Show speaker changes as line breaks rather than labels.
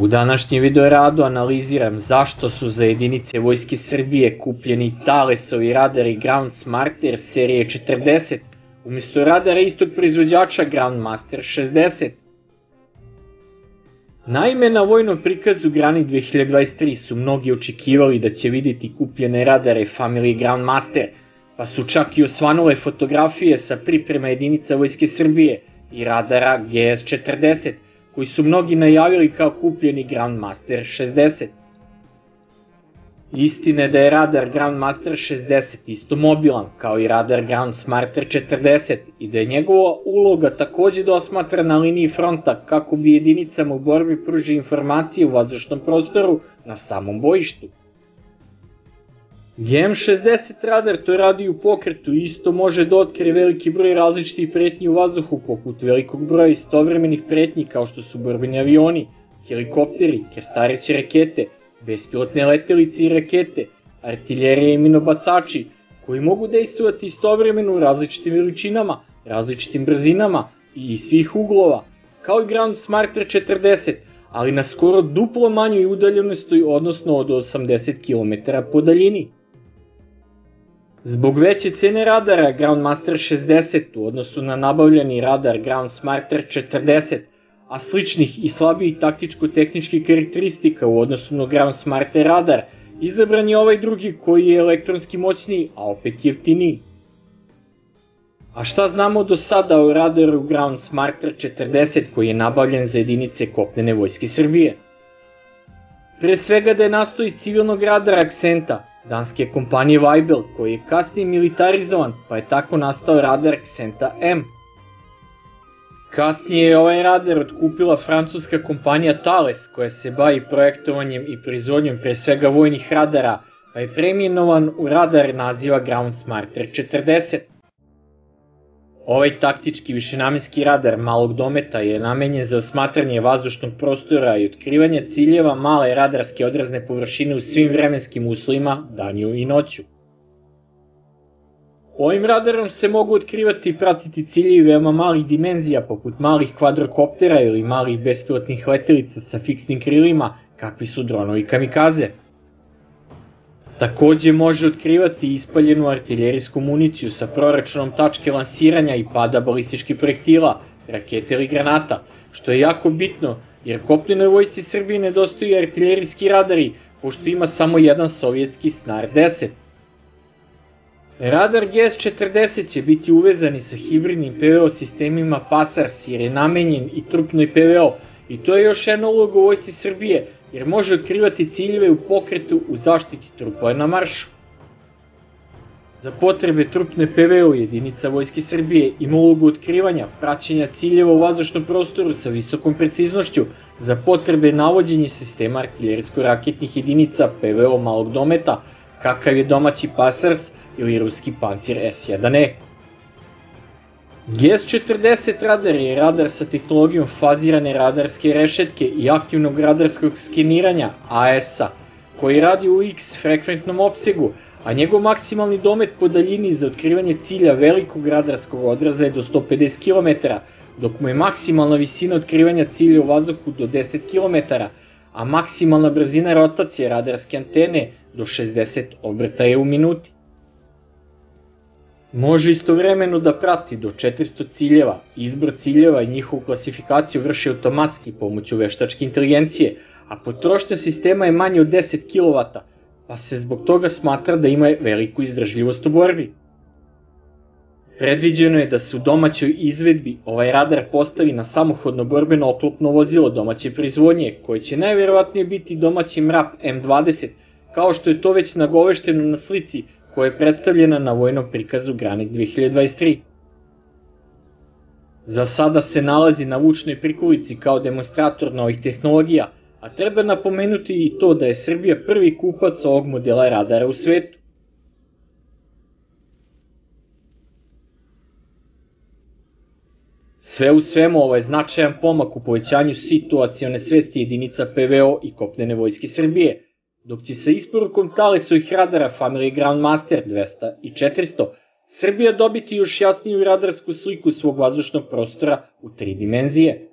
U današnjem video radu analiziram zašto su za jedinice Vojske Srbije kupljeni Thalesovi radari Ground Smarter serije 40 umesto radara istog proizvođača Groundmaster 60. Naime, na vojnom prikazu grani 2023 su mnogi očekivali da će videti kupljene radare Family Groundmaster, pa su čak i osvanule fotografije sa priprema jedinica Vojske Srbije i radara GS-40, koji su mnogi najavili kao kupljeni Grandmaster 60. Istina je da je radar Grandmaster 60 isto mobilan, kao i radar Ground Smarter 40 i da je njegova uloga takođe da osmatra na liniji fronta kako bi jedinicama u borbi pruži informacije u vazdušnom prostoru na samom bojištu. GM60 radar to radi u pokretu i isto može da otkrije veliki broj različitih pretnji u vazduhu poput velikog broja istovremenih pretnji kao što su borbeni avioni, helikopteri, kestareće rakete, bespilotne letelice i rakete, artiljerije i minobacači koji mogu dejstovati istovremeno u različitim veličinama, različitim brzinama i iz svih uglova, kao i Ground Smarter 40, ali na skoro duplo manjoj udaljenosti, odnosno od 80 km po daljini. Zbog veće cene radara Groundmaster 60 u odnosu na nabavljeni radar Ground Smarter 40, a sličnih i slabijih taktičko-tehničkih karakteristika u odnosu na Ground Smarter radar, izabran je ovaj drugi koji je elektronski moćniji, a opet jeftiniji. A šta znamo do sada o radaru Ground Smarter 40 koji je nabavljen za jedinice kopnene vojske Srbije? Pre svega da je nastao iz civilnog radara Accenta, danske kompanije Weibel, koji je kasnije militarizovan, pa je tako nastao radar Xenta M. Kasnije je ovaj radar otkupila francuska kompanija Thales, koja se bavi projektovanjem i proizvodnjom pre svega vojnih radara, pa je premijenovan u radar naziva Ground Smarter 40. Ovaj taktički višenamenski radar malog dometa je namenjen za osmatranje vazdušnog prostora i otkrivanje ciljeva male radarske odrazne površine u svim vremenskim uslovima, danju i noću. Ovim radarom se mogu otkrivati i pratiti ciljevi veoma malih dimenzija, poput malih kvadrokoptera ili malih bespilotnih letelica sa fiksnim krilima, kakvi su dronovi kamikaze. Takođe može otkrivati ispaljenu artiljerijsku municiju sa proračunom tačke lansiranja i pada balističkih projektila, rakete ili granata, što je jako bitno jer kopnenoj vojsci Srbije nedostaju artiljerijski radari, pošto ima samo jedan sovjetski Snar 10. Radar GS-40 će biti uvezani sa hibridnim PVO sistemima PASARS jer je namenjen i trupnoj PVO i to je još jedna uloga u vojsci Srbije jer može otkrivati ciljeve u pokretu u zaštiti trupova na maršu. Za potrebe trupne PVO jedinica Vojske Srbije ima ulogu otkrivanja, praćenja ciljeva u vazdušnom prostoru sa visokom preciznošću za potrebe navođenja sistema artiljerijsko-raketnih jedinica PVO malog dometa, kakav je domaći Pasars ili ruski Pancir S-1E. GS-40 radar je radar sa tehnologijom fazirane radarske rešetke i aktivnog radarskog skeniranja AS-a, koji radi u X frekventnom opsegu, a njegov maksimalni domet po daljini za otkrivanje cilja velikog radarskog odraza je do 150 km, dok mu je maksimalna visina otkrivanja cilja u vazduhu do 10 km, a maksimalna brzina rotacije radarske antene do 60 obrtaja u minuti. Može istovremeno da prati do 400 ciljeva, izbor ciljeva i njihovu klasifikaciju vrši automatski pomoću veštačke inteligencije, a potrošnja sistema je manje od 10 kW, pa se zbog toga smatra da ima veliku izdržljivost u borbi. Predviđeno je da se u domaćoj izvedbi ovaj radar postavi na samohodno borbeno oklopno vozilo domaće proizvodnje, koje će najverovatnije biti domaći MRAP M20, kao što je to već nagovešteno na slici koja je predstavljena na vojnom prikazu Granik 2023. Za sada se nalazi na vučnoj prikulici kao demonstrator novih tehnologija, a treba napomenuti i to da je Srbija prvi kupac ovog modela radara u svetu. Sve u svemu ovo je značajan pomak u povećanju situacione svesti jedinica PVO i kopnene vojske Srbije – dok će sa isporukom Thalesovih radara Family Groundmaster 200 i 400 Srbija dobiti još jasniju radarsku sliku svog vazdušnog prostora u tri dimenzije.